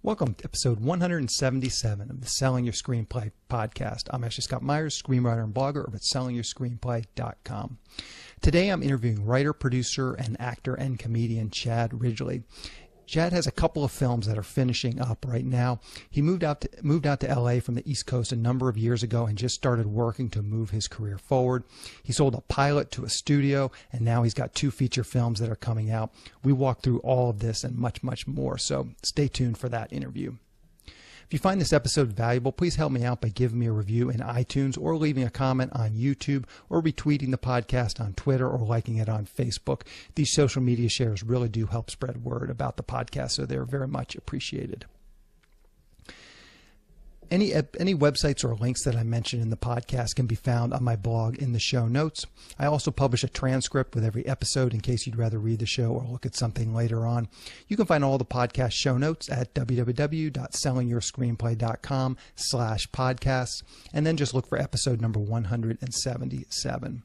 Welcome to episode 177 of the Selling Your Screenplay podcast. I'm Ashley Scott Meyers, screenwriter and blogger over at sellingyourscreenplay.com. Today I'm interviewing writer, producer, and actor and comedian Chad Ridgely. Chad has a couple of films that are finishing up right now. He moved out to, moved out to LA from the East Coast a number of years ago and just started working to move his career forward. He sold a pilot to a studio and now he's got two feature films that are coming out. We walk through all of this and much much more. So stay tuned for that interview. If you find this episode valuable, please help me out by giving me a review in iTunes or leaving a comment on YouTube or retweeting the podcast on Twitter or liking it on Facebook. These social media shares really do help spread word about the podcast, so they're very much appreciated. Any any websites or links that I mention in the podcast can be found on my blog in the show notes. I also publish a transcript with every episode in case you'd rather read the show or look at something later on. You can find all the podcast show notes at www.sellingyourscreenplay.com slash podcasts, and then just look for episode number 177.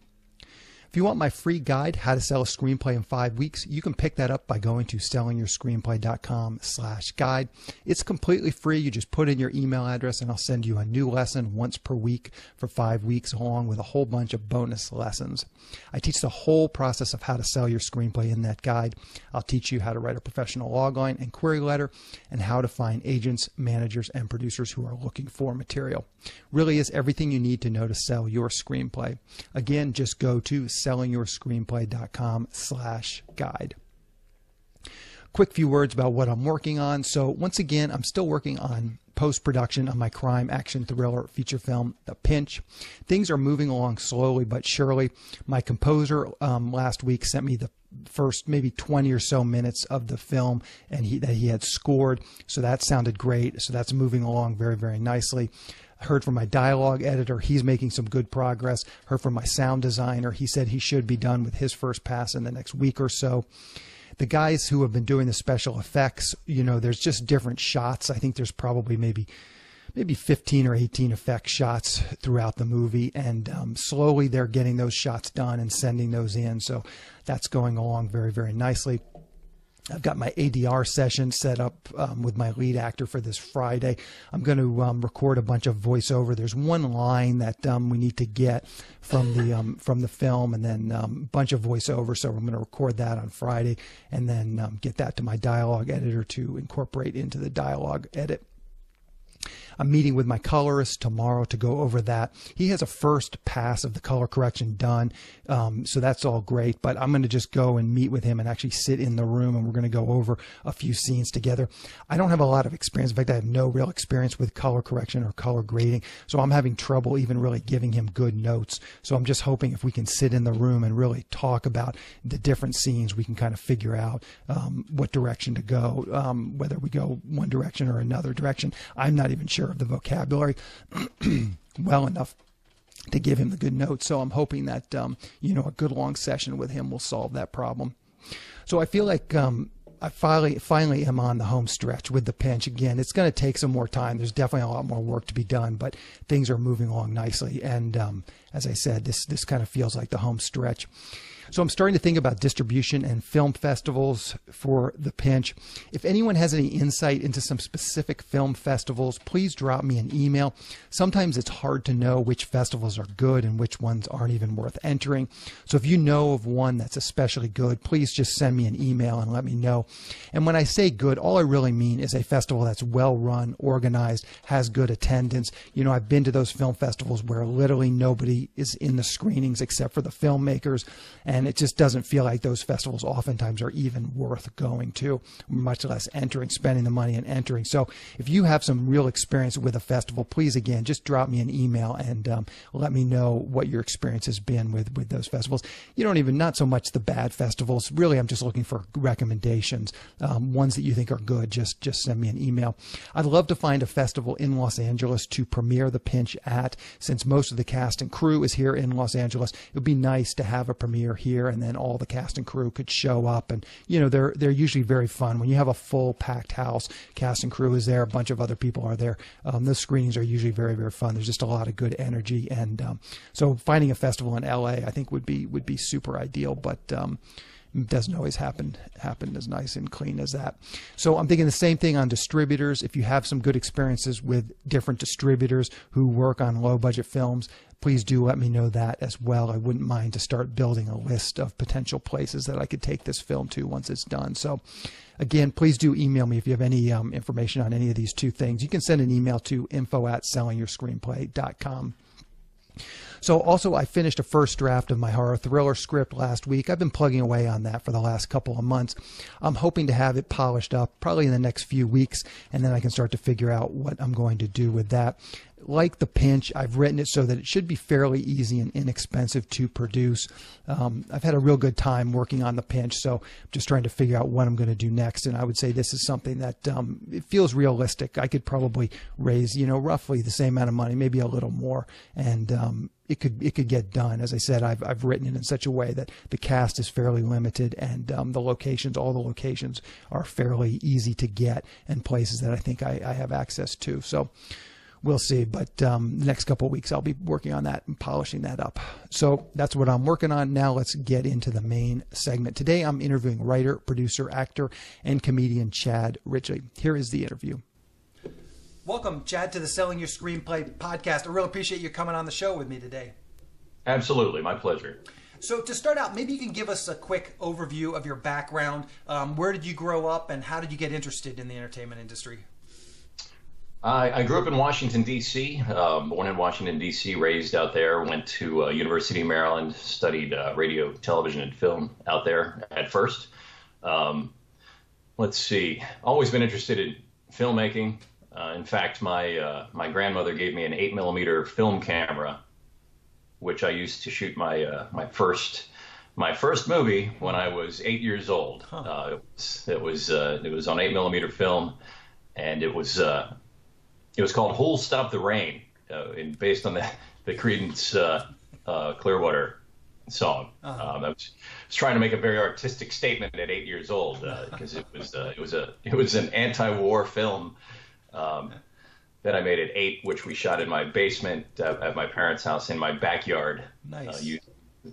If you want my free guide, How to Sell a Screenplay in Five Weeks, you can pick that up by going to sellingyourscreenplay.com slash guide. It's completely free. You just put in your email address and I'll send you a new lesson once per week for five weeks along with a whole bunch of bonus lessons. I teach the whole process of how to sell your screenplay in that guide. I'll teach you how to write a professional logline and query letter and how to find agents, managers, and producers who are looking for material. Really is everything you need to know to sell your screenplay. Again, just go to sellingyourscreenplay.com slash guide. Quick few words about what I'm working on. So once again, I'm still working on post-production on my crime action thriller feature film, The Pinch. Things are moving along slowly but surely. My composer um, last week sent me the first maybe 20 or so minutes of the film and he that he had scored so that sounded great so that's moving along very very nicely heard from my dialogue editor. He's making some good progress. Heard from my sound designer. He said he should be done with his first pass in the next week or so. The guys who have been doing the special effects you know there's just different shots. I think there's probably maybe maybe 15 or 18 effect shots throughout the movie and um, slowly they're getting those shots done and sending those in. So that's going along very very nicely I've got my ADR session set up um, with my lead actor for this Friday. I'm going to um, record a bunch of voiceover. There's one line that um, we need to get from the um, from the film, and then um, a bunch of voiceover. So I'm going to record that on Friday, and then um, get that to my dialogue editor to incorporate into the dialogue edit. I'm meeting with my colorist tomorrow to go over that. He has a first pass of the color correction done, um, so that's all great. But I'm going to just go and meet with him and actually sit in the room, and we're going to go over a few scenes together. I don't have a lot of experience. In fact, I have no real experience with color correction or color grading, so I'm having trouble even really giving him good notes. So I'm just hoping if we can sit in the room and really talk about the different scenes, we can kind of figure out um, what direction to go, um, whether we go one direction or another direction. I'm not even sure of the vocabulary well enough to give him the good notes. So I'm hoping that um, you know a good long session with him will solve that problem. So I feel like um, I finally finally am on the home stretch with the pinch again. It's going to take some more time. There's definitely a lot more work to be done, but things are moving along nicely. And um, as I said, this this kind of feels like the home stretch. So I'm starting to think about distribution and film festivals for The Pinch. If anyone has any insight into some specific film festivals, please drop me an email. Sometimes it's hard to know which festivals are good and which ones aren't even worth entering. So if you know of one that's especially good, please just send me an email and let me know. And when I say good, all I really mean is a festival that's well run, organized, has good attendance. You know, I've been to those film festivals where literally nobody is in the screenings except for the filmmakers and and it just doesn't feel like those festivals oftentimes are even worth going to, much less entering, spending the money and entering. So if you have some real experience with a festival, please again just drop me an email and um, let me know what your experience has been with with those festivals. You don't even not so much the bad festivals. Really, I'm just looking for recommendations, um, ones that you think are good. Just just send me an email. I'd love to find a festival in Los Angeles to premiere The Pinch at. Since most of the cast and crew is here in Los Angeles, it would be nice to have a premiere here and then all the cast and crew could show up. And you know, they're they're usually very fun when you have a full packed house. Cast and crew is there, a bunch of other people are there. Um, those screenings are usually very very fun. There's just a lot of good energy, and um, so finding a festival in LA, I think would be would be super ideal. But um, doesn't always happen happen as nice and clean as that. So I'm thinking the same thing on distributors. If you have some good experiences with different distributors who work on low budget films, please do let me know that as well. I wouldn't mind to start building a list of potential places that I could take this film to once it's done. So, again, please do email me if you have any um, information on any of these two things. You can send an email to info at sellingyourscreenplay.com. So also I finished a first draft of my horror thriller script last week. I've been plugging away on that for the last couple of months. I'm hoping to have it polished up probably in the next few weeks and then I can start to figure out what I'm going to do with that like the pinch, I've written it so that it should be fairly easy and inexpensive to produce. Um, I've had a real good time working on the pinch, so I'm just trying to figure out what I'm going to do next. And I would say this is something that um, it feels realistic. I could probably raise, you know, roughly the same amount of money, maybe a little more, and um, it could it could get done. As I said, I've I've written it in such a way that the cast is fairly limited, and um, the locations, all the locations, are fairly easy to get, and places that I think I, I have access to. So we'll see. But um, next couple of weeks, I'll be working on that and polishing that up. So that's what I'm working on. Now let's get into the main segment. Today, I'm interviewing writer, producer, actor, and comedian Chad Ridgely. Here is the interview. Welcome, Chad, to the Selling Your Screenplay podcast. I really appreciate you coming on the show with me today. Absolutely, my pleasure. So, to start out, maybe you can give us a quick overview of your background. Um, where did you grow up, and how did you get interested in the entertainment industry? I, I grew up in Washington, D.C., um, born in Washington, D.C., raised out there, went to uh, University of Maryland, studied uh, radio, television, and film out there at first. Um, let's see, always been interested in filmmaking. Uh, in fact, my uh, my grandmother gave me an eight millimeter film camera, which I used to shoot my uh, my first my first movie when I was eight years old. Huh. Uh, it was it was, it was on eight millimeter film, and it was it was called "Who'll Stop the Rain," uh, in, based on the the Creedence uh, uh, Clearwater song. Uh-huh. Um, I was, was, trying to make a very artistic statement at eight years old because uh, it was uh, it was a it was an anti-war film. Um, that I made at eight, which we shot in my basement at my parents' house in my backyard, nice.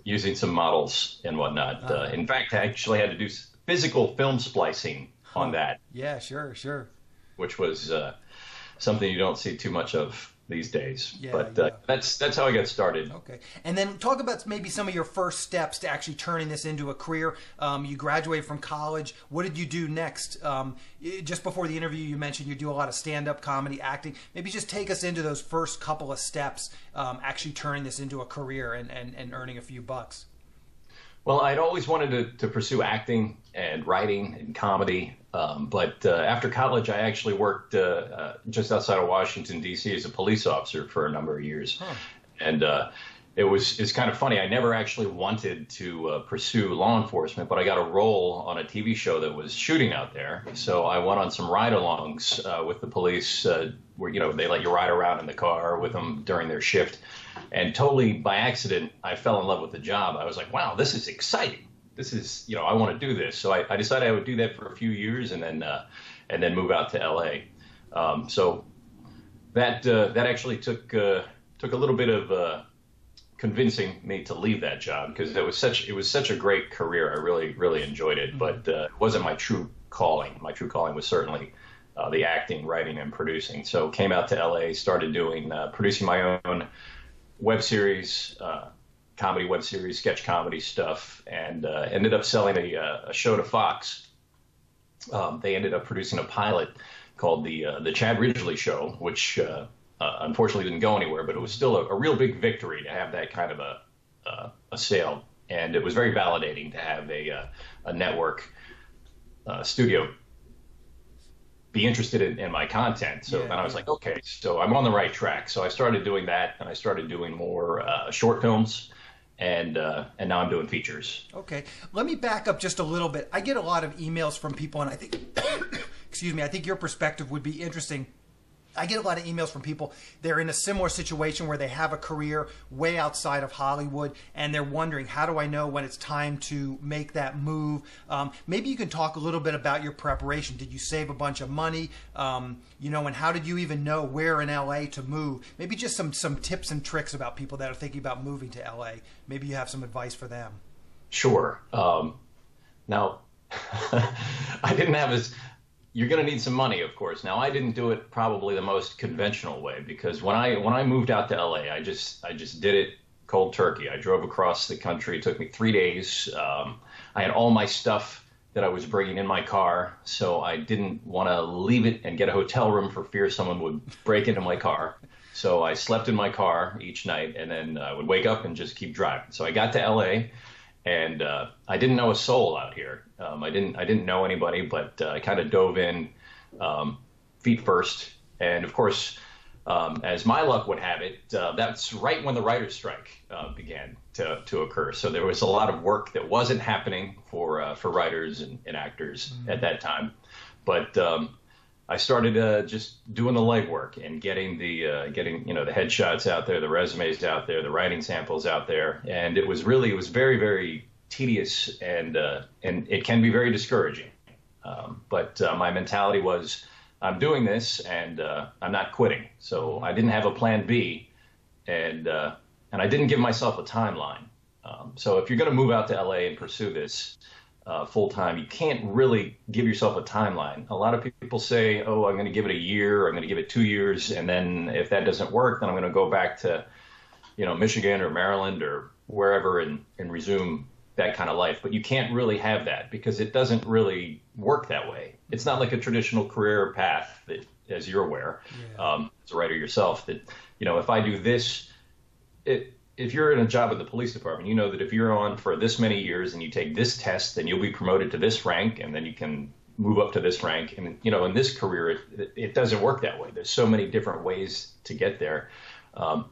using some models and whatnot. Uh-huh. in fact, I actually had to do physical film splicing on that. Yeah, sure, sure. Which was something you don't see too much of these days. Yeah, but uh, that's that's how I got started. Okay, and then talk about maybe some of your first steps to actually turning this into a career. Um, you graduated from college. What did you do next? Um, just before the interview, you mentioned you do a lot of stand-up comedy, acting. Maybe just take us into those first couple of steps, um, actually turning this into a career and, and, and earning a few bucks. Well, I'd always wanted to, to pursue acting and writing and comedy. Um, but uh, after college, I actually worked uh, uh, just outside of Washington, D.C. as a police officer for a number of years. Huh. And uh, it was it's kind of funny. I never actually wanted to uh, pursue law enforcement, but I got a role on a TV show that was shooting out there. So I went on some ride-alongs uh, with the police, where you know they let you ride around in the car with them during their shift and totally by accident, I fell in love with the job. I was like, wow, this is exciting. This is, you know, I want to do this. So I, I decided I would do that for a few years and then, uh, and then move out to LA. Um, so that, uh, that actually took, uh, took a little bit of, uh, convincing me to leave that job because it was such, it was such a great career. I really, really enjoyed it, but, uh, it wasn't my true calling. My true calling was certainly, uh, the acting, writing, and producing. So came out to LA, started doing uh, producing my own web series, uh, comedy web series, sketch comedy stuff, and uh, ended up selling a, uh, a, show to Fox. Um, they ended up producing a pilot called the uh, the Chad Ridgely Show, which unfortunately didn't go anywhere, but it was still a, a, real big victory to have that kind of a a sale, and it was very validating to have a a network studio be interested in, in my content. So yeah, then I was like, okay, so I'm on the right track. So I started doing that, and I started doing more uh, short films, and uh, and now I'm doing features. Okay, let me back up just a little bit. I get a lot of emails from people, and I think, excuse me, I think your perspective would be interesting I get a lot of emails from people. They're in a similar situation where they have a career way outside of Hollywood and they're wondering, how do I know when it's time to make that move? Um, maybe you can talk a little bit about your preparation. Did you save a bunch of money? Um, you know, and how did you even know where in LA to move? Maybe just some, some tips and tricks about people that are thinking about moving to LA. Maybe you have some advice for them. Sure. Um, now, I didn't have as you're going to need some money, of course. Now, I didn't do it probably the most conventional way because when I when I moved out to LA, I just I just did it cold turkey. I drove across the country. It took me three days. Um, I had all my stuff that I was bringing in my car, so I didn't want to leave it and get a hotel room for fear someone would break into my car. So I slept in my car each night, and then I would wake up and just keep driving. So I got to LA, and uh, I didn't know a soul out here. Um, I didn't I didn't know anybody, but uh, I kind of dove in um, feet first, and of course um, as my luck would have it, uh, that's right when the writer's strike uh, began to, to occur. So there was a lot of work that wasn't happening for uh, for writers and, and actors mm-hmm. at that time. But um, I started uh, just doing the legwork and getting the uh, getting you know the headshots out there, the resumes out there, the writing samples out there, and it was really it was very very tedious and uh, and it can be very discouraging. Um, but my mentality was I'm doing this and uh, I'm not quitting. So I didn't have a plan B, and uh, and I didn't give myself a timeline. Um, so if you're going to move out to LA and pursue this uh, full time, you can't really give yourself a timeline. A lot of people say, "Oh, I'm going to give it a year. I'm going to give it two years, and then if that doesn't work, then I'm going to go back to, you know, Michigan or Maryland or wherever and and resume that kind of life. But you can't really have that because it doesn't really work that way. It's not like a traditional career path that, as you're aware, yeah. um, as a writer yourself, that you know if I do this, it, if you're in a job at the police department, you know that if you're on for this many years and you take this test, then you'll be promoted to this rank, and then you can move up to this rank. And you know, in this career, it, it doesn't work that way. There's so many different ways to get there. Um,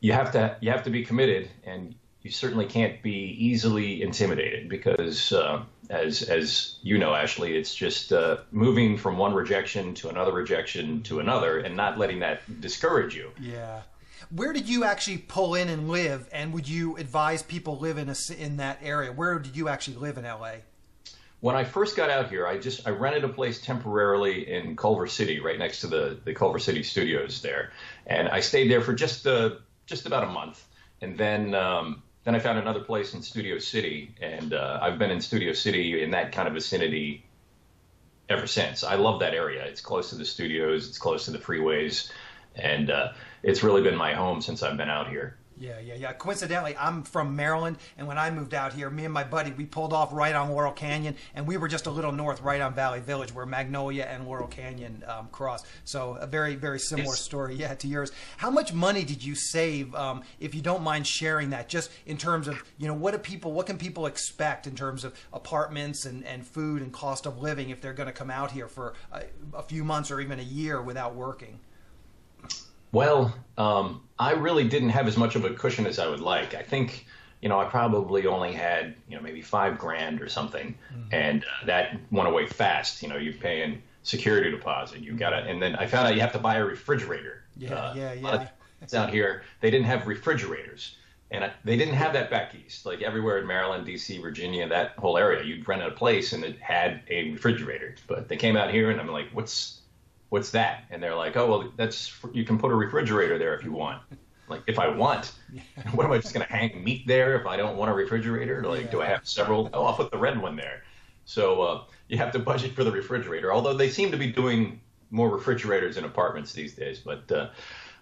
you have to you have to be committed, and you certainly can't be easily intimidated because, uh, as as you know, Ashley, it's just uh, moving from one rejection to another rejection to another, and not letting that discourage you. Yeah. Where did you actually pull in and live? And would you advise people live in a, in that area? Where did you actually live in LA? When I first got out here, I just I rented a place temporarily in Culver City, right next to the the Culver City studios there, and I stayed there for just uh, just about a month, and then. Um, then I found another place in Studio City, and uh, I've been in Studio City in that kind of vicinity ever since. I love that area. It's close to the studios, it's close to the freeways, and uh, it's really been my home since I've been out here. Yeah, yeah, yeah. Coincidentally, I'm from Maryland, and when I moved out here, me and my buddy we pulled off right on Laurel Canyon, and we were just a little north, right on Valley Village, where Magnolia and Laurel Canyon um, cross. So a very, very similar story, yeah, to yours. How much money did you save, um, if you don't mind sharing that, just in terms of you know what do people, what can people expect in terms of apartments and, and food and cost of living if they're going to come out here for a, a few months or even a year without working? Well, um, I really didn't have as much of a cushion as I would like. I think, you know, I probably only had, you know, maybe five grand or something, mm-hmm. and uh, that went away fast. You know, you're paying security deposit, you got to, and then I found out you have to buy a refrigerator. Yeah, uh, yeah, yeah. It's out here, they didn't have refrigerators. And I, they didn't have that back east, like everywhere in Maryland, D.C., Virginia, that whole area. You'd rent a place and it had a refrigerator. But they came out here, and I'm like, what's what's that? And they're like, oh, well, that's, you can put a refrigerator there if you want. Like, if I want, what am I just going to hang meat there if I don't want a refrigerator? Like, yeah. do I have several? Oh, I'll put the red one there. So uh, you have to budget for the refrigerator, although they seem to be doing more refrigerators in apartments these days. But uh,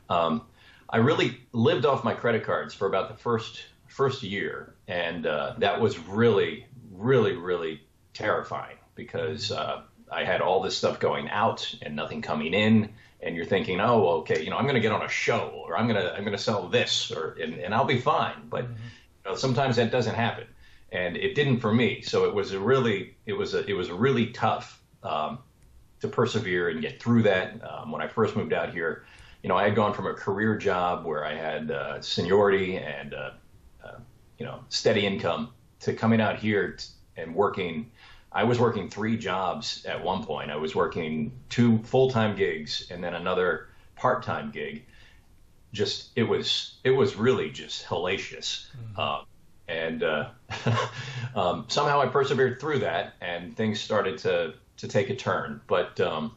um, I really lived off my credit cards for about the first first year, and uh, that was really, really, really terrifying because uh, I had all this stuff going out and nothing coming in, and you're thinking, oh, okay, you know, I'm going to get on a show or I'm going to I'm going to sell this or and, and I'll be fine. But mm-hmm. you know, sometimes that doesn't happen, and it didn't for me. So it was a really it was a it was really tough um, to persevere and get through that. Um, when I first moved out here, you know, I had gone from a career job where I had uh, seniority and uh, uh, you know steady income to coming out here t- and working I was working three jobs at one point. I was working two full time gigs and then another part time gig. Just it was it was really just hellacious, mm. and uh, um, somehow I persevered through that, and things started to to take a turn. But um,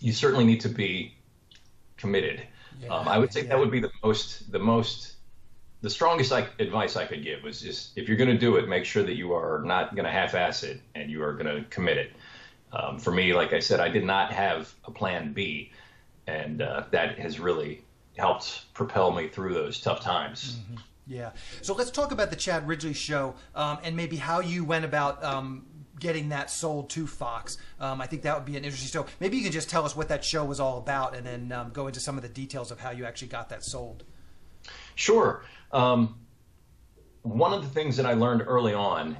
you certainly need to be committed. Yeah, um, I would say yeah. that would be the most the most the strongest I, advice I could give was just if you're going to do it, make sure that you are not going to half-ass it and you are going to commit it. Um, for me, like I said, I did not have a plan B, and uh, that has really helped propel me through those tough times. Mm-hmm. Yeah. So let's talk about the Chad Ridgely show um, and maybe how you went about um, getting that sold to Fox. Um, I think that would be an interesting show. Maybe you can just tell us what that show was all about and then um, go into some of the details of how you actually got that sold. Sure. Um, one of the things that I learned early on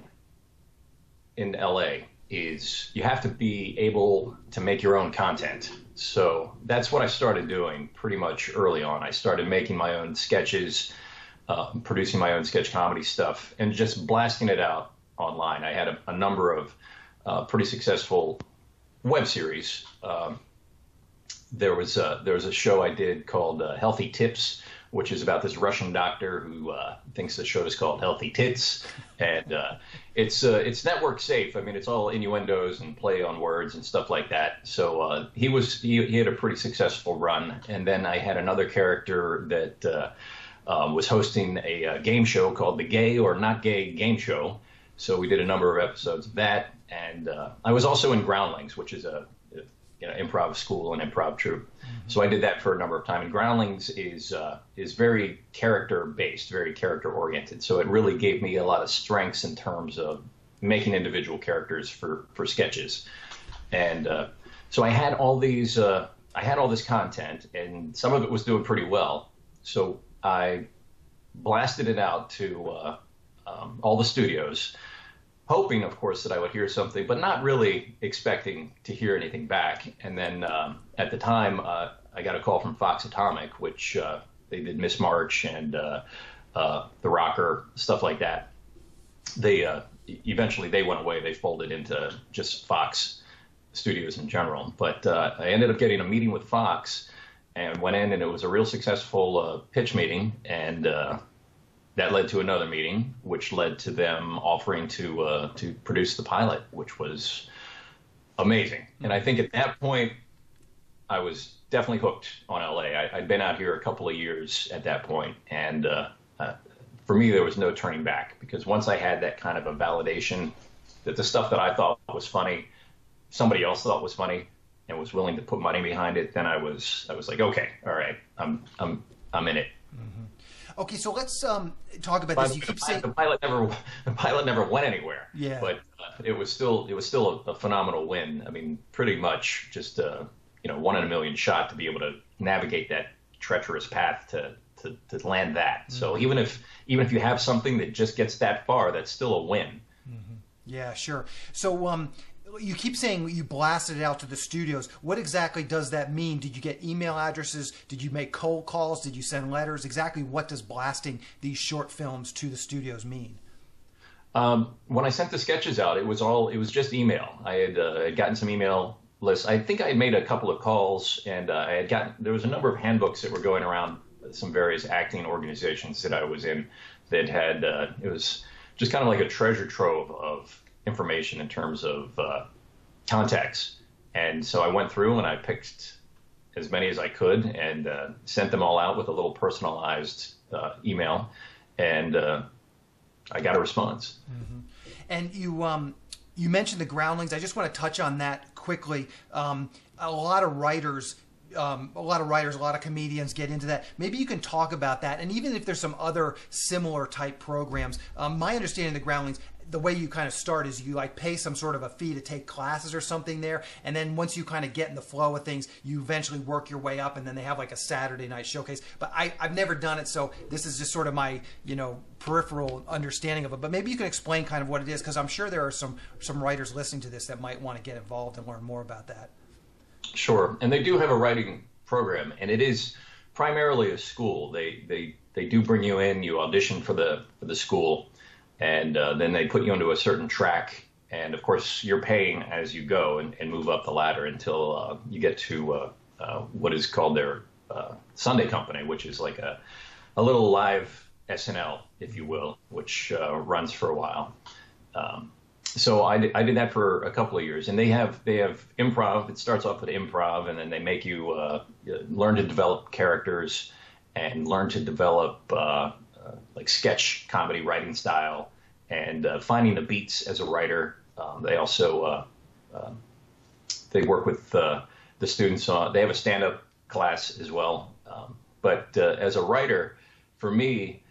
in LA is you have to be able to make your own content. So that's what I started doing pretty much early on. I started making my own sketches, uh, producing my own sketch comedy stuff, and just blasting it out online. I had a, a number of uh, pretty successful web series. Um, there was a, there was a show I did called uh, Healthy Tips, which is about this Russian doctor who uh, thinks the show is called Healthy Tits, and uh, it's uh, it's network safe. I mean, it's all innuendos and play on words and stuff like that. So uh, he was he, he, had a pretty successful run, and then I had another character that uh, um, was hosting a, a, game show called the Gay or Not Gay Game Show. So we did a number of episodes of that, and uh, I was also in Groundlings, which is a you know, improv school and improv troupe. Mm-hmm. So I did that for a number of time. And Groundlings is uh, is very character based, very character oriented. So it really gave me a lot of strengths in terms of making individual characters for for sketches. And uh, so I had all these, uh, I had all this content, and some of it was doing pretty well. So I blasted it out to uh, um, all the studios hoping, of course, that I would hear something, but not really expecting to hear anything back. And then um, at the time, uh, I got a call from Fox Atomic, which uh, they did Miss March and uh, uh The Rocker, stuff like that. They uh, eventually they went away. They folded into just Fox Studios in general. But uh, I ended up getting a meeting with Fox and went in, and it was a real successful pitch meeting. And that led to another meeting, which led to them offering to uh, to produce the pilot, which was amazing. And I think at that point, I was definitely hooked on LA. I, had been out here a couple of years at that point, and uh, uh, for me, there was no turning back because once I had that kind of a validation that the stuff that I thought was funny, somebody else thought was funny and was willing to put money behind it, then I was I was like, okay, all right, I'm I'm I'm in it. Okay, so let's um, talk about this. You keep saying the pilot never the pilot never went anywhere. Yeah, but uh, it was still it was still a, a, phenomenal win. I mean, pretty much just a you know one in a million shot to be able to navigate that treacherous path to to, to land that. Mm-hmm. So even if even if you have something that just gets that far, that's still a win. Mm-hmm. Yeah, sure. So um, you keep saying you blasted it out to the studios. What exactly does that mean? Did you get email addresses? Did you make cold calls? Did you send letters? Exactly what does blasting these short films to the studios mean? Um, when I sent the sketches out, it was all it was just email. I had, uh, gotten some email lists. I think I had made a couple of calls, and uh, I had gotten there was a number of handbooks that were going around some various acting organizations that I was in that had uh, it was just kind of like a treasure trove of information in terms of uh, contacts. And so I went through and I picked as many as I could and uh, sent them all out with a little personalized uh, email, and uh, I got a response. Mm-hmm. And you um, you mentioned the groundlings. I just want to touch on that quickly. Um, a lot of writers um, a lot of writers, a lot of comedians get into that. Maybe you can talk about that, and even if there's some other similar type programs. Um, my understanding of the Groundlings, the way you kind of start is you like pay some sort of a fee to take classes or something there and then once you kind of get in the flow of things you eventually work your way up and then they have like a saturday night showcase. But I, i've never done it so this is just sort of my you know peripheral understanding of it. But maybe you can explain kind of what it is because i'm sure there are some some writers listening to this that might want to get involved and learn more about that. Sure and they do have a writing program and it is primarily a school. They they they do bring you in you audition for the for the school and uh, then they put you onto a certain track. And of course, you're paying as you go and, and move up the ladder until uh, you get to uh, uh what is called their uh, Sunday Company, which is like a, a little live SNL, if you will, which uh, runs for a while. Um, so I did, I did that for a couple of years, and they have they have improv. It starts off with improv, and then they make you learn to develop characters and learn to develop like sketch comedy writing style and uh, finding the beats as a writer. Um, they also uh, uh, they work with uh, the students on. They have a stand-up class as well. Um, but uh, as a writer, for me,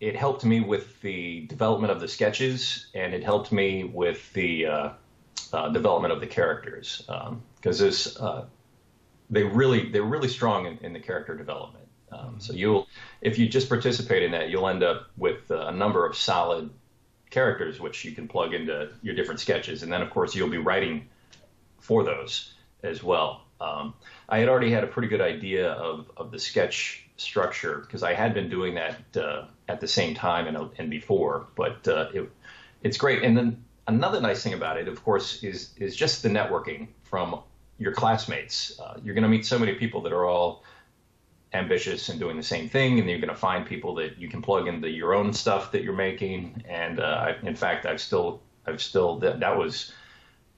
it helped me with the development of the sketches, and it helped me with the uh, development of the characters because um, there's they really they're really strong in, in the character development. Um, so you'll if you just participate in that, you'll end up with a number of solid characters which you can plug into your different sketches, and then of course you'll be writing for those as well. Um, I had already had a pretty good idea of, of the sketch structure because I had been doing that uh, at the same time and, and before, but uh, it, it's great. And then another nice thing about it, of course, is is just the networking from your classmates. Uh, you're going to meet so many people that are all ambitious and doing the same thing, and you're going to find people that you can plug into your own stuff that you're making. And uh, in fact, I've still, I've still that, that was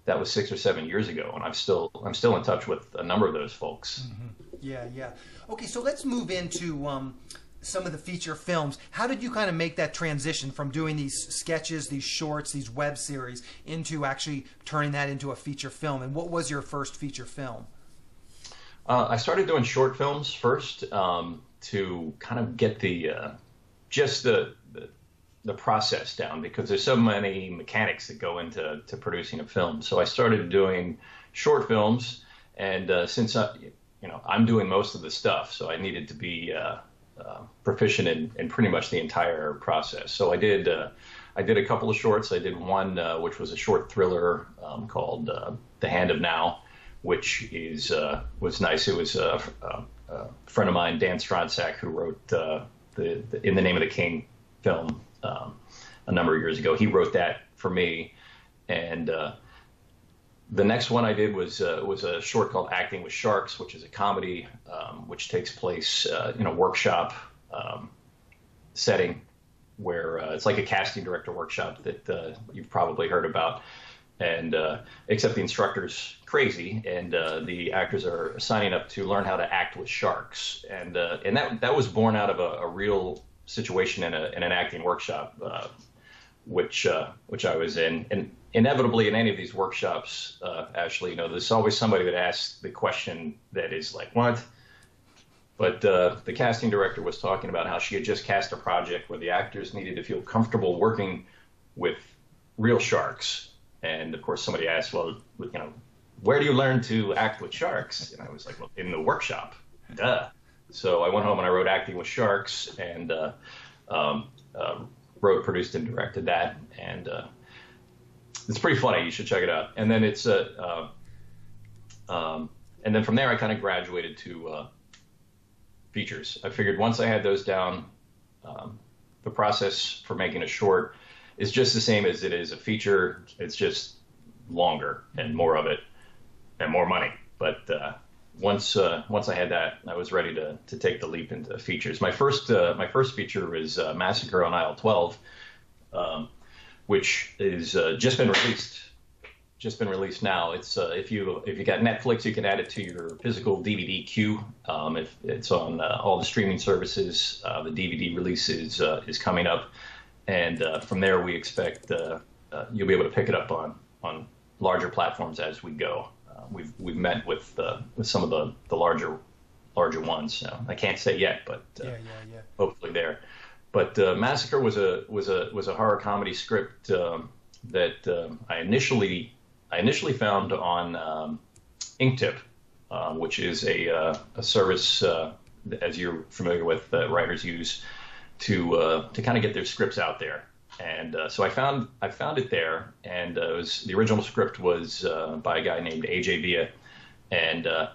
that was six or seven years ago, and I'm still I'm still in touch with a number of those folks. Mm-hmm. Yeah, yeah. Okay, so let's move into um, some of the feature films. How did you kind of make that transition from doing these sketches, these shorts, these web series into actually turning that into a feature film? And what was your first feature film? Uh, I started doing short films first um, to kind of get the uh, just the, the, the process down because there's so many mechanics that go into to producing a film. So I started doing short films, and uh, since I, you know I'm doing most of the stuff, so I needed to be uh, uh, proficient in, in pretty much the entire process. So I did uh, I did a couple of shorts. I did one which was a short thriller um, called The Hand of Now which is uh, was nice. It was a, a, a, friend of mine, Dan Stronczak, who wrote uh, the, the, In the Name of the King film um, a number of years ago. He wrote that for me, and uh, the next one I did was uh, was a short called Acting with Sharks, which is a comedy um, which takes place uh, in a workshop um, setting where uh, it's like a casting director workshop that you've probably heard about and uh, except the instructor's crazy, and uh, the actors are signing up to learn how to act with sharks, and uh, and that that was born out of a, a real situation in, a, in an acting workshop, uh, which uh, which I was in, and inevitably in any of these workshops, uh, Ashley, you know, there's always somebody that asks the question that is like, what? But uh, the casting director was talking about how she had just cast a project where the actors needed to feel comfortable working with real sharks and of course, somebody asked, well, you know, where do you learn to act with sharks? And I was like, well, in the workshop. Duh. So I went home and I wrote Acting with Sharks and uh, um, uh, wrote, produced, and directed that. And uh, it's pretty funny. You should check it out. And then it's uh, uh, um, and then from there I kind of graduated to uh, features. I figured once I had those down, um, the process for making a short is just the same as it is a feature. It's just longer and more of it and more money. But uh, once uh, once I had that, I was ready to to take the leap into features. My first uh, my first feature was uh, Massacre on Aisle 12, um, which is uh, just been released. Just been released now. It's uh, if you if you got Netflix, you can add it to your physical DVD queue. Um, if it's on all the streaming services, the DVD release is is coming up and uh, from there we expect uh, uh, you'll be able to pick it up on on larger platforms as we go. Uh, we've we've met with uh, with some of the the larger larger ones. So I can't say yet, but uh, yeah, yeah, yeah. hopefully there. But Massacre was a was a was a horror comedy script um, that um, I initially I initially found on um, Inktip, which is a a service as you're familiar with that writers use to uh, to kind of get their scripts out there. And uh, so I found I found it there, and uh, it was the original script was uh, by a guy named AJ Villa, and uh,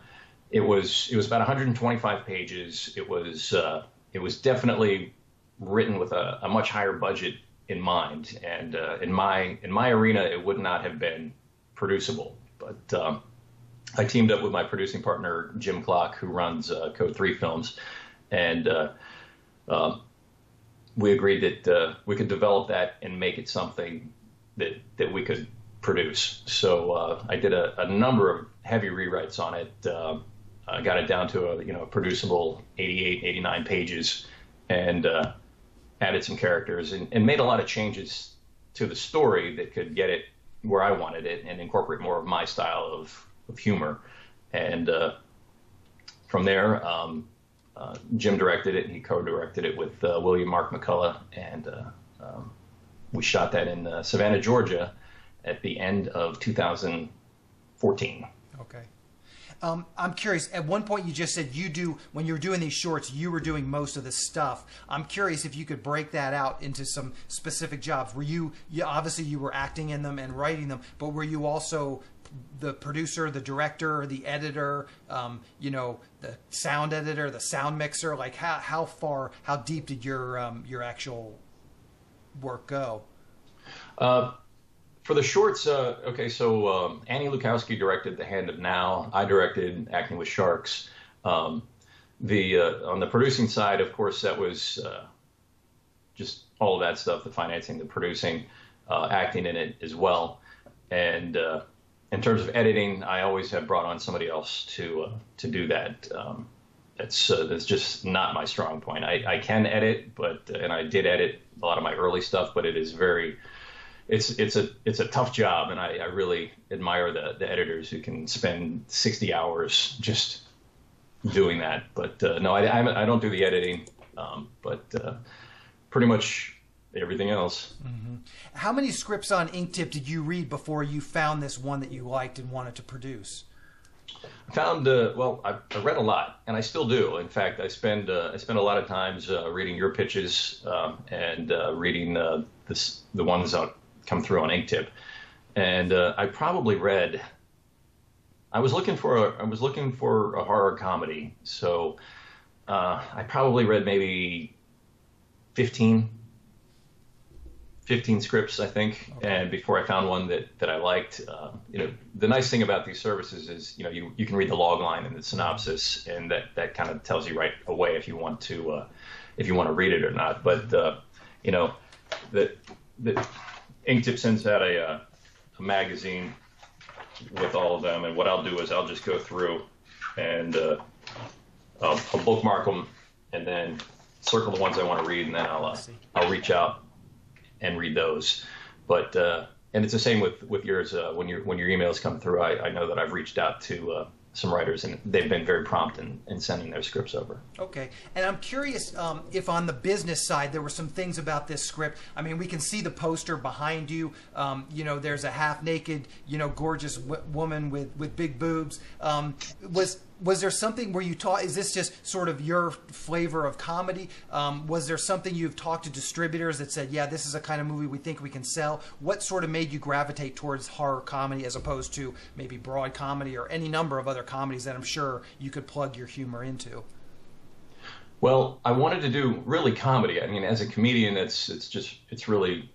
it was it was about 125 pages. It was uh, it was definitely written with a, a, much higher budget in mind, and in my in my arena, it would not have been producible. But um, I teamed up with my producing partner Jim Klock, who runs Code Three Films, and um, we agreed that uh, we could develop that and make it something that that we could produce. So uh, I did a, a, number of heavy rewrites on it. Uh, I got it down to a you know producible 88, 89 pages, and uh, added some characters, and, and made a lot of changes to the story that could get it where I wanted it and incorporate more of my style of, of humor. And uh, from there, um, uh, Jim directed it. He co-directed it with uh, William Mark McCullough, and uh, um, we shot that in uh, Savannah, Georgia, at the end of 2014. Okay. Um, I'm curious. At one point, you just said you do when you were doing these shorts, you were doing most of the stuff. I'm curious if you could break that out into some specific jobs. Were you, you obviously you were acting in them and writing them, but were you also the producer, the director, the editor, um, you know, the sound editor, the sound mixer? Like how how far, how deep did your um, your actual work go? Uh, for the shorts, uh, okay, so um, Annie Lukowski directed The Hand of Now. I directed Acting with Sharks. Um, the uh, on the producing side, of course, that was uh, just all of that stuff: the financing, the producing, uh, acting in it as well. And uh, in terms of editing, I always have brought on somebody else to uh, to do that. Um, that's that's just not my strong point. I, I can edit, but and I did edit a lot of my early stuff, but it is very it's it's a it's a tough job, and I, I really admire the the editors who can spend 60 hours just doing that. But uh, no, I, I, I don't do the editing, um, but uh, pretty much everything else. Mm-hmm. How many scripts on Inktip did you read before you found this one that you liked and wanted to produce? I found uh, well, I, I, read a lot, and I still do. In fact, I spend uh, I spend a lot of times uh, reading your pitches um, and uh, reading uh, this, the ones that come through on Inktip, and uh, I probably read. I was looking for a I was looking for a horror comedy, so uh, I probably read maybe 15, 15 scripts, I think, okay. and before I found one that that I liked. Uh, you know, the nice thing about these services is you know you you can read the log line and the synopsis, and that that kind of tells you right away if you want to uh, if you want to read it or not. But uh, you know, the the Inktip sends out a, uh, a, magazine with all of them, and what I'll do is I'll just go through and uh, I'll, I'll, bookmark them, and then circle the ones I want to read, and then I'll uh, I'll reach out and read those. But uh, and it's the same with with yours. Uh, when your when your emails come through, I, I know that I've reached out to uh, some writers, and they've been very prompt in, in sending their scripts over. Okay, and I'm curious um, if on the business side there were some things about this script. I mean, we can see the poster behind you. Um, you know, there's a half-naked, you know, gorgeous woman with with big boobs. Um, was was there something where you taught is this just sort of your flavor of comedy? Um, was there something you've talked to distributors that said yeah this is a kind of movie we think we can sell what sort of made you gravitate towards horror comedy as opposed to maybe broad comedy or any number of other comedies that i'm sure you could plug your humor into? Well i wanted to do really comedy. I mean as a comedian it's it's just it's really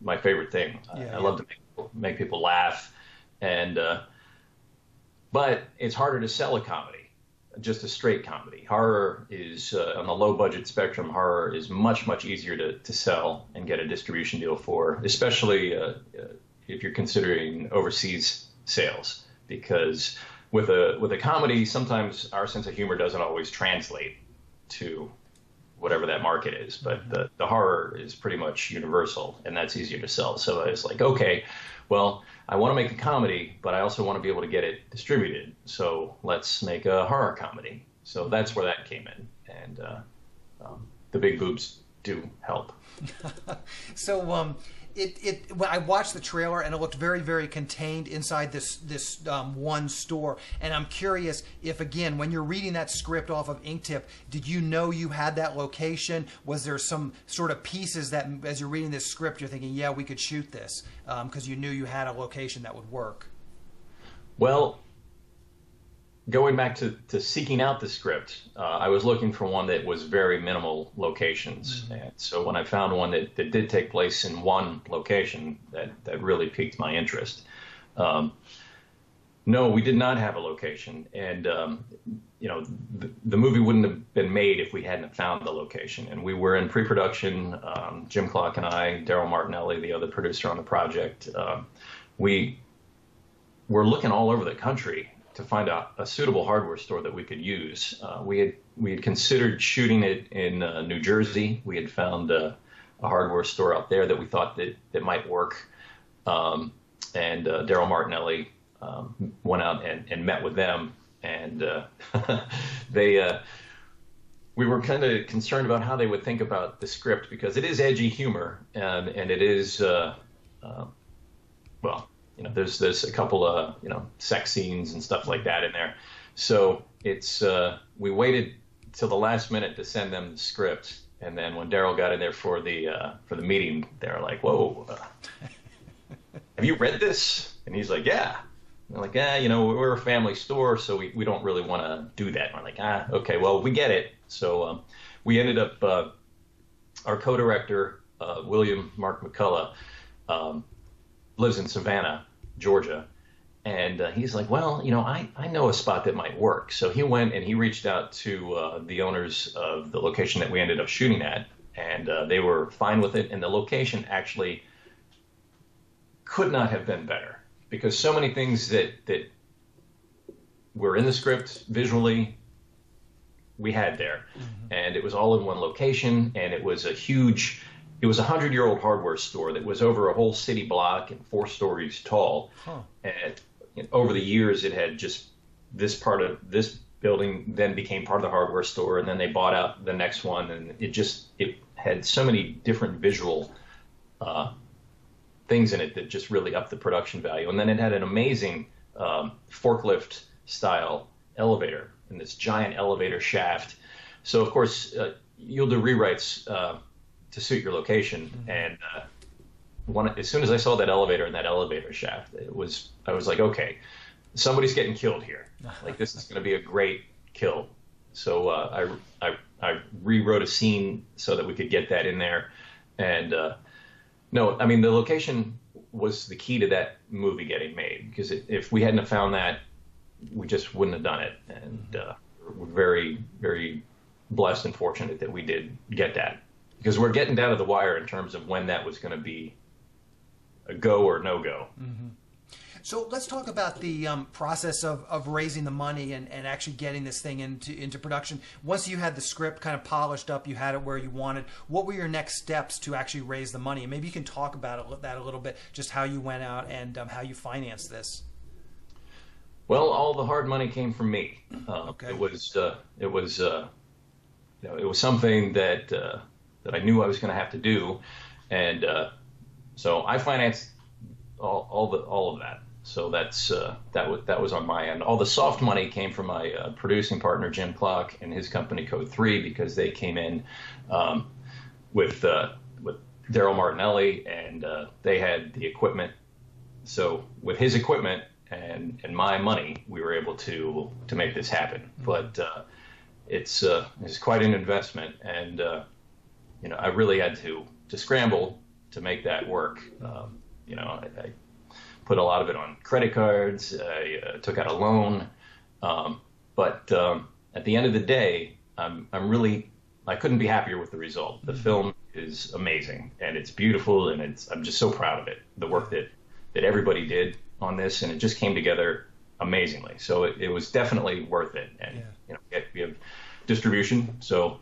my favorite thing. Yeah, I, yeah. Love to make, make people laugh. And uh, but it's harder to sell a comedy, just a straight comedy. Horror is uh, on the low budget spectrum. Horror is much much easier to, to sell and get a distribution deal for, especially uh, uh, if you're considering overseas sales, because with a with a comedy, sometimes our sense of humor doesn't always translate to whatever that market is. But the, the horror is pretty much universal, and that's easier to sell. So it's like, okay, well, I want to make a comedy, but I also want to be able to get it distributed. So let's make a horror comedy. So that's where that came in, and uh, um, the big boobs do help. so um, it, it when I watched the trailer and it looked very very contained inside this this um, one store and I'm curious if again when you're reading that script off of Inktip did you know you had that location? Was there some sort of pieces that as you're reading this script you're thinking yeah we could shoot this because um, you knew you had a location that would work? Well going back to, to seeking out the script, uh, I was looking for one that was very minimal locations. Mm-hmm. And so when I found one that, that did take place in one location, that, that really piqued my interest. Um, no, we did not have a location. And, um, you know, the, the, movie wouldn't have been made if we hadn't found the location. And we were in pre production. Um, Jim Klock and I, Daryl Martinelli, the other producer on the project, um, we were looking all over the country to find a, a, suitable hardware store that we could use. Uh, we had we had considered shooting it in uh, New Jersey. We had found a hardware store out there that we thought that that might work. Um, and uh, Daryl Martinelli um, went out and, and met with them, and uh, they uh, we were kind of concerned about how they would think about the script because it is edgy humor and and it is uh, uh, well you know there's there's a couple of you know sex scenes and stuff like that in there. So it's uh, we waited till the last minute to send them the script. And then when Daryl got in there for the uh, for the meeting they're like whoa uh, have you read this? And he's like yeah. They're like, ah, you know, we're a family store, so we, we don't really want to do that. And we're like, ah, okay, well, we get it. So um, we ended up, uh, our co-director, uh, William Mark McCullough, um, lives in Savannah, Georgia. And uh, he's like, well, you know, I, I know a spot that might work. So he went and he reached out to uh, the owners of the location that we ended up shooting at, and uh, they were fine with it. And the location actually could not have been better because so many things that that were in the script visually we had there mm-hmm. and it was all in one location and it was a huge it was a hundred year old hardware store that was over a whole city block and four stories tall huh. and over the years it had just this part of this building then became part of the hardware store and then they bought out the next one and it just it had so many different visual uh, things in it that just really upped the production value. And then it had an amazing um, forklift style elevator and this giant elevator shaft. So of course uh, you'll do rewrites uh, to suit your location. Mm-hmm. And uh, one, as soon as I saw that elevator and that elevator shaft, it was I was like, okay, somebody's getting killed here. like this is going to be a great kill. So uh, I, I I rewrote a scene so that we could get that in there, and uh, no, I mean the location was the key to that movie getting made because if we hadn't have found that, we just wouldn't have done it. And uh, we're very, very blessed and fortunate that we did get that because we're getting down to the wire in terms of when that was going to be a go or no go. Mm-hmm. So let's talk about the um, process of, of raising the money and, and actually getting this thing into into production. Once you had the script kind of polished up, you had it where you wanted. What were your next steps to actually raise the money? And maybe you can talk about it, that a little bit, just how you went out and um, how you financed this. Well, all the hard money came from me. Uh, okay. It was uh, it was uh, you know, it was something that uh, that I knew I was going to have to do, and uh, so I financed all, all the all of that. So that's uh, that was that was on my end. All the soft money came from my uh, producing partner Jim Klock and his company Code Three because they came in um, with uh, with Daryl Martinelli and uh, they had the equipment. So with his equipment and and my money, we were able to to make this happen. Mm-hmm. But uh, it's uh, it's quite an investment, and you know I really had to to scramble to make that work. Um, you know I, I put a lot of it on credit cards. I uh, took out a loan. Um, but um, at the end of the day, I'm, I'm really, I couldn't be happier with the result. The mm-hmm. film is amazing and it's beautiful and it's, I'm just so proud of it. The work that, that everybody did on this and it just came together amazingly. So it, it was definitely worth it. And, yeah. you know, we have distribution. So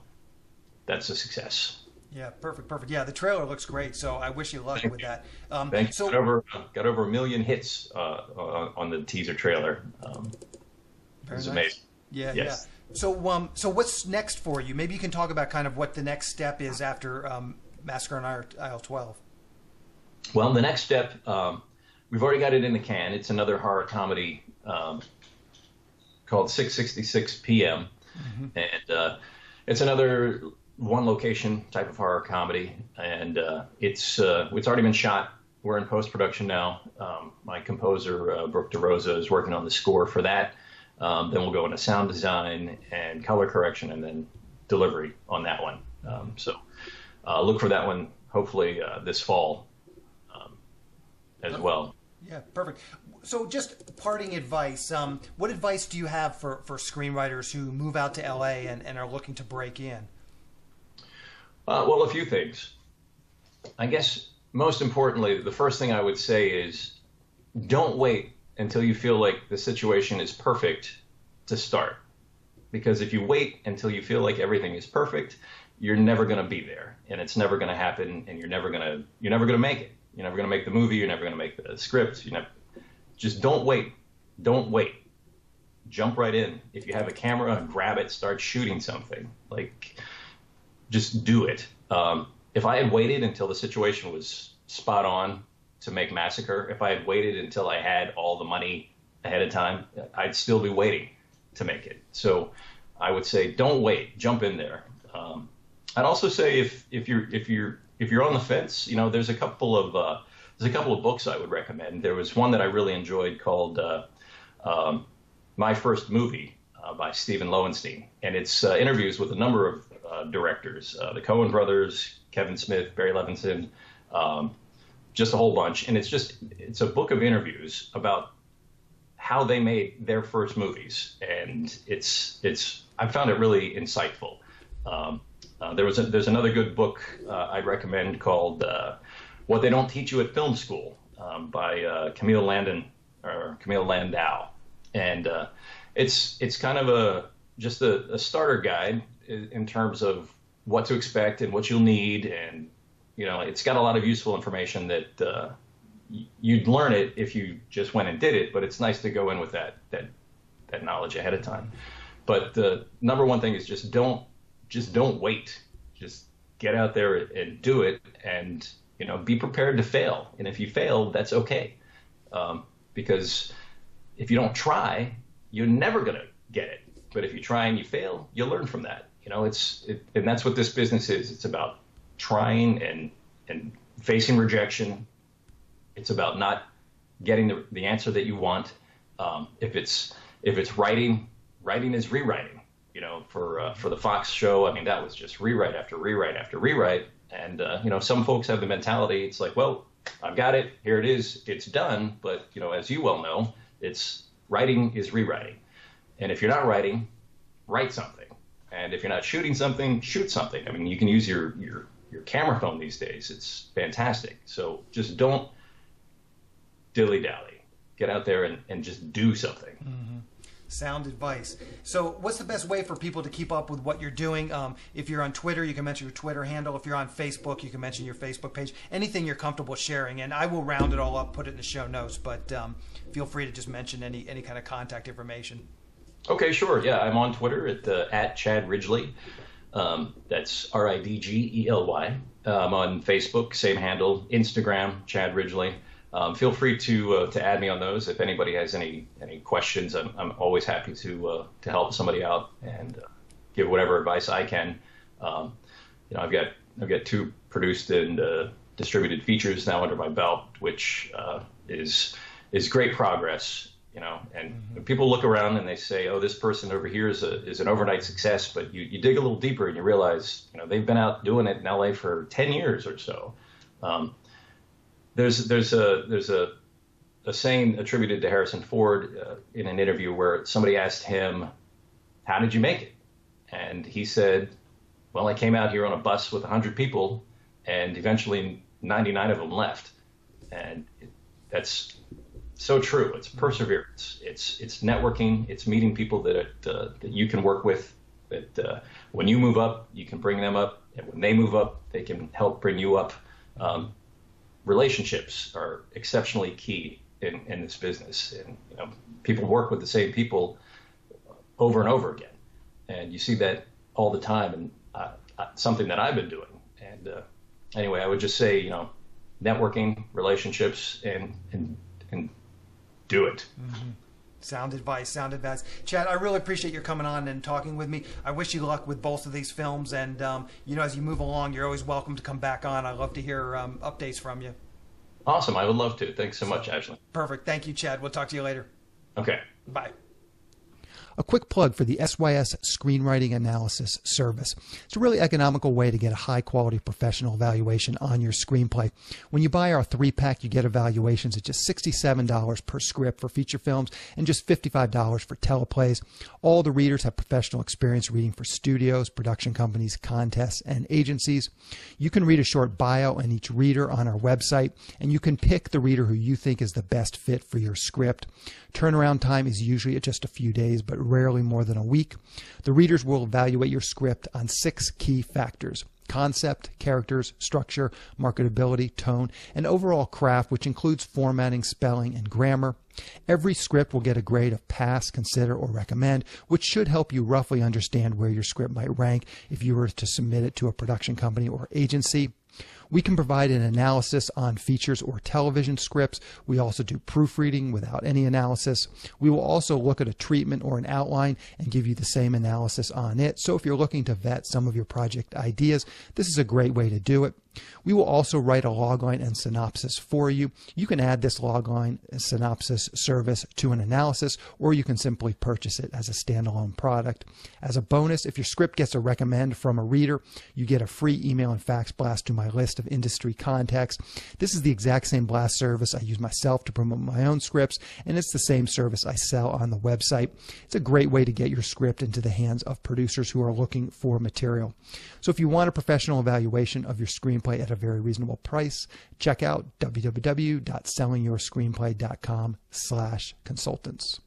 that's a success. Yeah, perfect, perfect. Yeah, the trailer looks great. So I wish you luck Thank with you. that. Um, Thank so, got over got over a million hits uh, on, the teaser trailer. Um, was nice. amazing. Yeah, yes. yeah. So, um, so what's next for you? Maybe you can talk about kind of what the next step is after um, Massacre on Aisle 12. Well, the next step, um, we've already got it in the can. It's another horror comedy um, called 666 PM, mm-hmm. and uh, it's another one location type of horror comedy, and uh, it's uh, it's already been shot. We're in post production now. Um, my composer uh, Brooke DeRosa is working on the score for that. Um, then we'll go into sound design and color correction, and then delivery on that one. Um, so uh, look for that one hopefully uh, this fall um, as well. Yeah, perfect. So, just parting advice. Um, what advice do you have for, for screenwriters who move out to LA and, and are looking to break in? Uh, well, a few things. I guess most importantly, the first thing I would say is don't wait until you feel like the situation is perfect to start. Because if you wait until you feel like everything is perfect, you're never going to be there, and it's never going to happen, and you're never going to you're never going to make it. You're never going to make the movie. You're never going to make the script. You never just don't wait. Don't wait. Jump right in. If you have a camera, grab it. Start shooting something. Like, just do it. Um, if I had waited until the situation was spot on to make Massacre, if I had waited until I had all the money ahead of time, I'd still be waiting to make it. So I would say, don't wait. Jump in there. Um, I'd also say if if you're if you're if you're on the fence, you know, there's a couple of uh, there's a couple of books I would recommend. There was one that I really enjoyed called uh, um, My First Movie uh, by Stephen Lowenstein, and it's uh, interviews with a number of uh, directors, uh, the Coen brothers, Kevin Smith, Barry Levinson, um, just a whole bunch. And it's just it's a book of interviews about how they made their first movies, and it's it's I found it really insightful. Um, uh, there was a, there's another good book uh, I'd recommend called uh, "What They Don't Teach You at Film School" um, by uh, Camille Landon or Camille Landau, and uh, it's it's kind of a just a, a, starter guide in terms of what to expect and what you'll need, and you know it's got a lot of useful information that uh, you'd learn it if you just went and did it, but it's nice to go in with that that that knowledge ahead of time. But the number one thing is just don't just don't wait. Just get out there and do it, and you know, be prepared to fail. And if you fail, that's okay, um, because if you don't try, you're never gonna get it. But if you try and you fail, you'll learn from that. You know, it's it, and that's what this business is. It's about trying and and facing rejection. It's about not getting the, the answer that you want. Um, if it's if it's writing, writing is rewriting you know, for uh, for the Fox show. I mean, that was just rewrite after rewrite after rewrite. And uh, you know, some folks have the mentality. It's like, well, I've got it. Here it is. It's done. But you know, as you well know, it's writing is rewriting. And if you're not writing, write something. And if you're not shooting something, shoot something. I mean, you can use your your your camera phone these days. It's fantastic. So just don't dilly dally. Get out there and, and just do something. Mm-hmm sound advice. So, what's the best way for people to keep up with what you're doing? Um, if you're on Twitter, you can mention your Twitter handle. If you're on Facebook, you can mention your Facebook page. Anything you're comfortable sharing, and I will round it all up, put it in the show notes. But um, feel free to just mention any any kind of contact information. Okay, sure. Yeah, I'm on Twitter at uh, at Chad Ridgely. Um, that's R I D G E L Y. I'm on Facebook, same handle. Instagram, Chad Ridgely um, feel free to uh, to add me on those if anybody has any any questions. I'm, I'm always happy to uh, to help somebody out and uh, give whatever advice I can. Um, you know, I've got I've got two produced and uh, distributed features now under my belt, which uh, is is great progress. You know, and mm-hmm. people look around and they say, "Oh, this person over here is a is an overnight success," but you, you dig a little deeper and you realize, you know, they've been out doing it in LA for 10 years or so. Um, there's there's a there's a a saying attributed to Harrison Ford uh, in an interview where somebody asked him, "How did you make it?" And he said, "Well, I came out here on a bus with 100 people, and eventually 99 of them left." And it, that's so true. It's perseverance. It's it's networking. It's meeting people that it, uh, that you can work with. That uh, when you move up, you can bring them up, and when they move up, they can help bring you up. Um, relationships are exceptionally key in, in this business. And you know, people work with the same people over and over again, and you see that all the time. And uh, uh, something that I've been doing. And uh, anyway, I would just say, you know, networking, relationships, and and and do it. Mm-hmm. Sound advice, sound advice. Chad, I really appreciate your coming on and talking with me. I wish you luck with both of these films. And, um, you know, as you move along, you're always welcome to come back on. I love to hear um, updates from you. Awesome. I would love to. Thanks so much, Ashley. Perfect. Thank you, Chad. We'll talk to you later. Okay. Bye. A quick plug for the SYS Screenwriting Analysis Service. It's a really economical way to get a high quality professional evaluation on your screenplay. When you buy our three pack, you get evaluations at just $67 per script for feature films and just $55 for teleplays. All the readers have professional experience reading for studios, production companies, contests, and agencies. You can read a short bio on each reader on our website, and you can pick the reader who you think is the best fit for your script. Turnaround time is usually just a few days, but rarely more than a week. The readers will evaluate your script on six key factors concept, characters, structure, marketability, tone, and overall craft, which includes formatting, spelling, and grammar. Every script will get a grade of pass, consider, or recommend, which should help you roughly understand where your script might rank if you were to submit it to a production company or agency. We can provide an analysis on features or television scripts. We also do proofreading without any analysis. We will also look at a treatment or an outline and give you the same analysis on it. So if you're looking to vet some of your project ideas, this is a great way to do it. We will also write a logline and synopsis for you. You can add this logline and synopsis service to an analysis, or you can simply purchase it as a standalone product. As a bonus, if your script gets a recommend from a reader, you get a free email and fax blast to my list of industry contacts. This is the exact same blast service I use myself to promote my own scripts, and it's the same service I sell on the website. It's a great way to get your script into the hands of producers who are looking for material. So if you want a professional evaluation of your screenplay at a very reasonable price, check out www.sellingyourscreenplay.com slash consultants.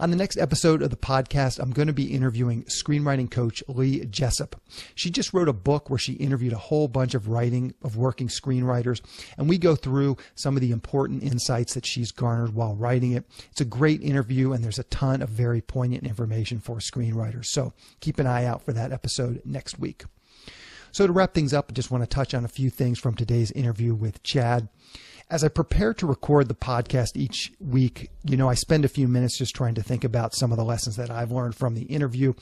On the next episode of the podcast, I'm going to be interviewing screenwriting coach Lee Jessup. She just wrote a book where she interviewed a whole bunch of writing of working screenwriters, and we go through some of the important insights that she's garnered while writing it. It's a great interview, and there's a ton of very poignant information for screenwriters. So keep an eye out for that episode next week. So to wrap things up, I just want to touch on a few things from today's interview with Chad as I prepare to record the podcast each week, you know, I spend a few minutes just trying to think about some of the lessons that I've learned from the interview.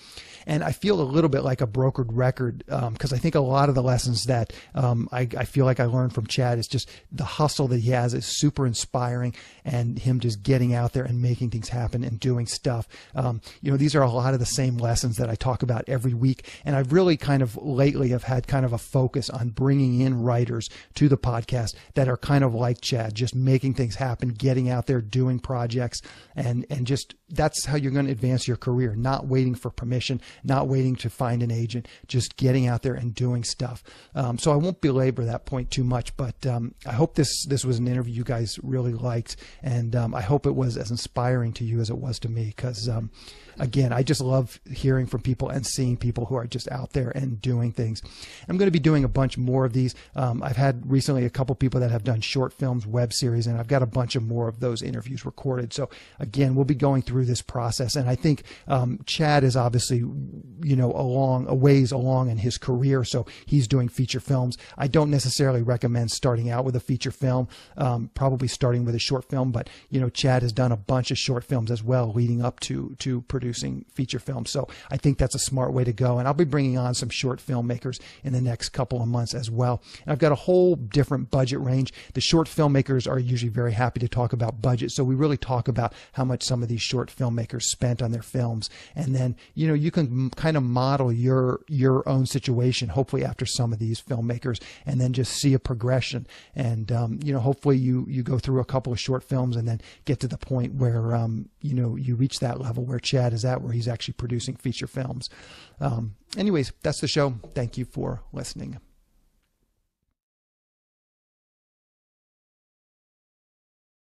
And I feel a little bit like a brokered record because um, I think a lot of the lessons that um, I, I, feel like I learned from Chad is just the hustle that he has is super inspiring and him just getting out there and making things happen and doing stuff. Um, you know, these are a lot of the same lessons that I talk about every week. And I've really kind of lately have had kind of a focus on bringing in writers to the podcast that are kind of like like Chad, just making things happen, getting out there, doing projects, and and just that's how you're going to advance your career. Not waiting for permission, not waiting to find an agent, just getting out there and doing stuff. Um, so I won't belabor that point too much, but um, I hope this this was an interview you guys really liked, and um, I hope it was as inspiring to you as it was to me because um, again, I just love hearing from people and seeing people who are just out there and doing things. I'm going to be doing a bunch more of these. Um, I've had recently a couple people that have done short films, web series, and I've got a bunch of more of those interviews recorded. So again, we'll be going through this process, and I think um, Chad is obviously, you know, along a ways along in his career, so he's doing feature films. I don't necessarily recommend starting out with a feature film, um, probably starting with a short film, but you know, Chad has done a bunch of short films as well, leading up to to producing feature films. So I think that's a smart way to go. And I'll be bringing on some short filmmakers in the next couple of months as well. And I've got a whole different budget range. The short filmmakers are usually very happy to talk about budget. So we really talk about how much some of these short filmmakers spent on their films. And then, you know, you can kind of model your, your own situation, hopefully after some of these filmmakers and then just see a progression. And, um, you know, hopefully you, you go through a couple of short films and then get to the point where, um, you know, you reach that level where Chad is at where he's actually producing feature films. Um, anyways, that's the show. Thank you for listening.